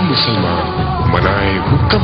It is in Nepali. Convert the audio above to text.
मुसलमान मनाए हुक्म